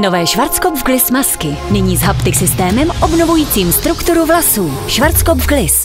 Nové Schwarzkopf Gliss masky. Nyní s haptik systémem obnovujícím strukturu vlasů. Schwarzkopf Gliss.